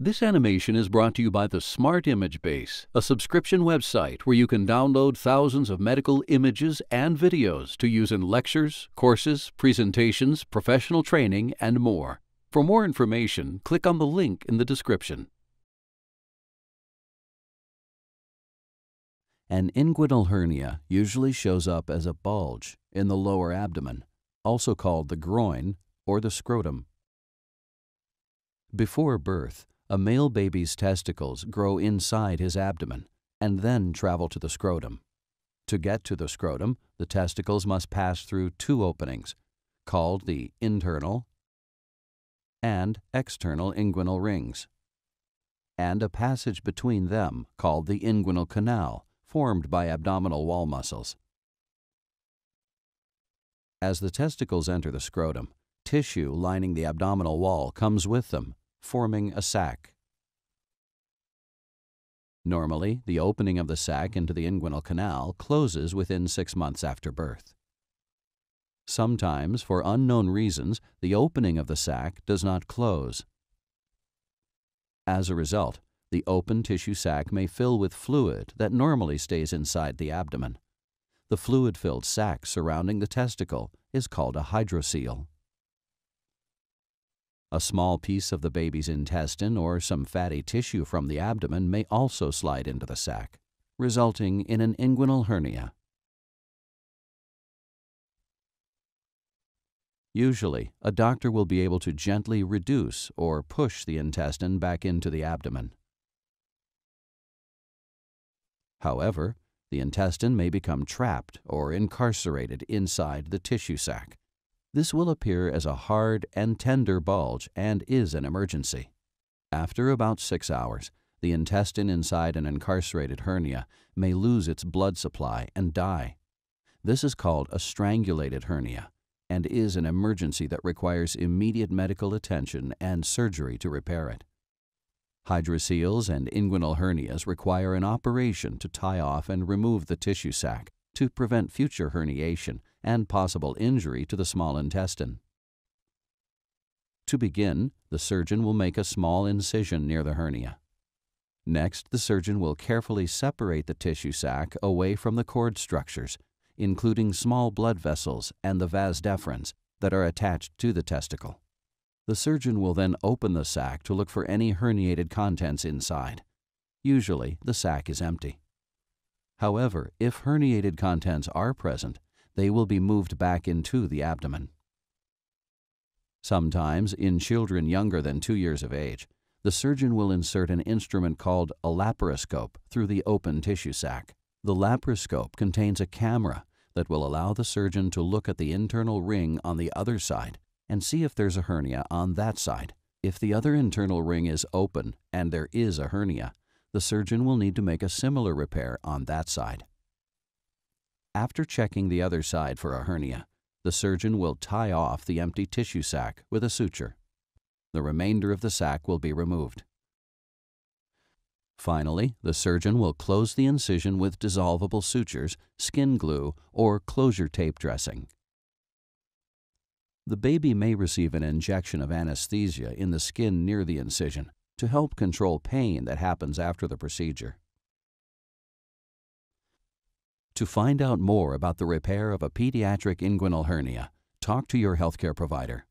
This animation is brought to you by the Smart Image Base, a subscription website where you can download thousands of medical images and videos to use in lectures, courses, presentations, professional training, and more. For more information, click on the link in the description. An inguinal hernia usually shows up as a bulge in the lower abdomen, also called the groin or the scrotum. Before birth, a male baby's testicles grow inside his abdomen and then travel to the scrotum. To get to the scrotum, the testicles must pass through two openings, called the internal and external inguinal rings, and a passage between them called the inguinal canal, formed by abdominal wall muscles. As the testicles enter the scrotum, tissue lining the abdominal wall comes with them forming a sac. Normally, the opening of the sac into the inguinal canal closes within six months after birth. Sometimes, for unknown reasons, the opening of the sac does not close. As a result, the open tissue sac may fill with fluid that normally stays inside the abdomen. The fluid-filled sac surrounding the testicle is called a hydrocele. A small piece of the baby's intestine or some fatty tissue from the abdomen may also slide into the sac, resulting in an inguinal hernia. Usually, a doctor will be able to gently reduce or push the intestine back into the abdomen. However, the intestine may become trapped or incarcerated inside the tissue sac. This will appear as a hard and tender bulge and is an emergency. After about six hours, the intestine inside an incarcerated hernia may lose its blood supply and die. This is called a strangulated hernia and is an emergency that requires immediate medical attention and surgery to repair it. Hydroceles and inguinal hernias require an operation to tie off and remove the tissue sac to prevent future herniation and possible injury to the small intestine. To begin, the surgeon will make a small incision near the hernia. Next, the surgeon will carefully separate the tissue sac away from the cord structures, including small blood vessels and the vas deferens that are attached to the testicle. The surgeon will then open the sac to look for any herniated contents inside. Usually, the sac is empty. However, if herniated contents are present, they will be moved back into the abdomen. Sometimes, in children younger than two years of age, the surgeon will insert an instrument called a laparoscope through the open tissue sac. The laparoscope contains a camera that will allow the surgeon to look at the internal ring on the other side and see if there's a hernia on that side. If the other internal ring is open and there is a hernia, the surgeon will need to make a similar repair on that side. After checking the other side for a hernia, the surgeon will tie off the empty tissue sac with a suture. The remainder of the sac will be removed. Finally, the surgeon will close the incision with dissolvable sutures, skin glue, or closure tape dressing. The baby may receive an injection of anesthesia in the skin near the incision to help control pain that happens after the procedure. To find out more about the repair of a pediatric inguinal hernia, talk to your healthcare provider.